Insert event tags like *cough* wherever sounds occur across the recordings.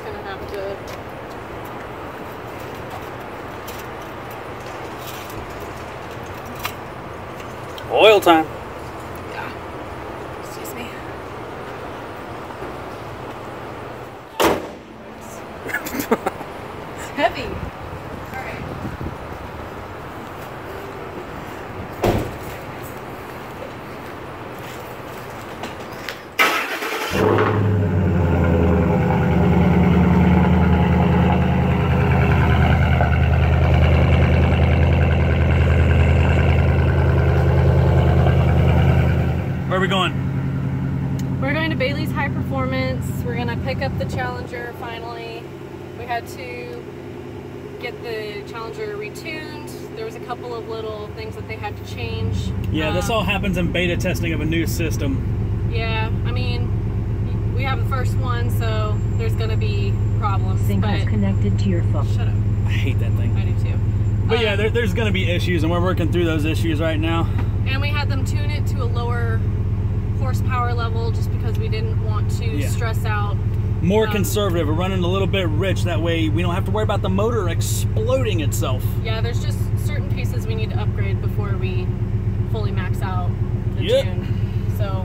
just gonna have to. Oil time. Excuse me. It's *laughs* heavy. All right. Where are we going? We're going to Bailey's High Performance. We're gonna pick up the Challenger finally. We had to get the Challenger retuned. There was a couple of little things that they had to change. Yeah, this Um, all happens in beta testing of a new system. Yeah, I mean, we have the first one, so there's gonna be problems. Singles but connected to your phone. shut up. I hate that thing. I do too. But yeah, Um, there, there's going to be issues, and we're working through those issues right now. and we had them tune it to a lower horsepower level just because we didn't want to Yeah. stress out. More Um, conservative. We're running a little bit rich. That way, we don't have to worry about the motor exploding itself. Yeah, there's just certain pieces we need to upgrade before we fully max out the Yep. tune. So,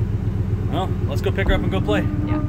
Well, let's go pick her up and go play. yeah.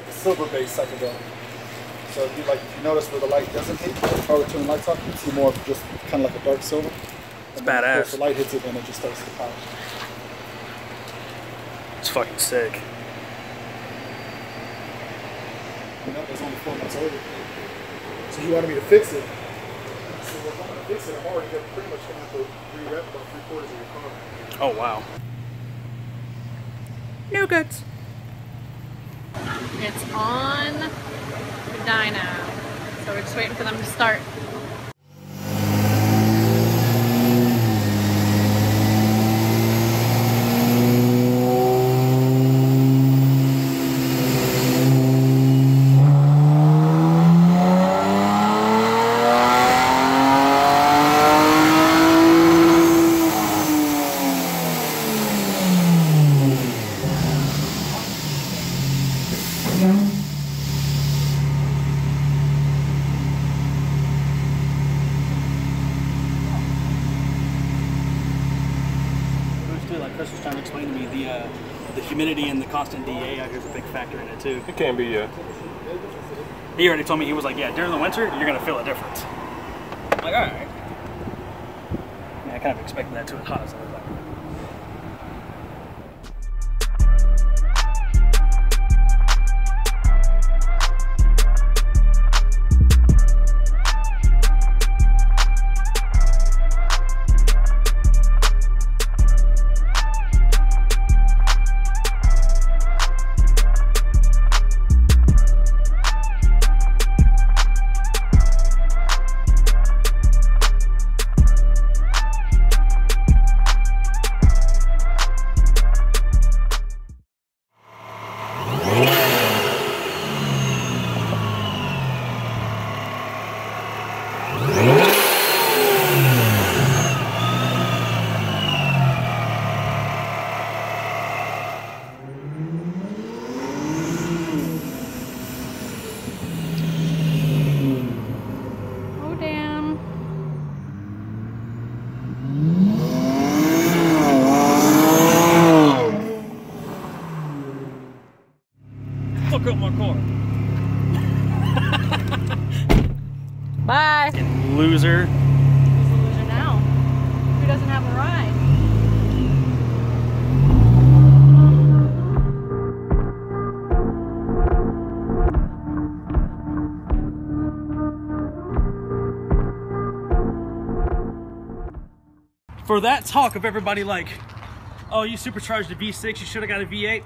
Like a silver based psychedelic. So if you like if you notice where the light doesn't hit, the power turn lights off, you see more of just kind of like a dark silver. It's then, of the light hits it then it just starts to power. It's fucking sick. And that was only four months old. So he wanted me to fix it. So if I'm gonna fix it, I'm already pretty much gonna have to re-rep about three quarters of your car. Oh, wow. No guts. It's on the. So we're just waiting for them to start. Humidity and the constant DA out here is a big factor in it too. It can be, yeah. He already told me he was like, yeah, during the winter you're gonna feel a difference. I'm like, all right. Yeah, I kind of expected that too. As hot as it loser. Who's the loser now? Who doesn't have a ride? For that talk of everybody like, oh, you supercharged a V6, you should have got a V8.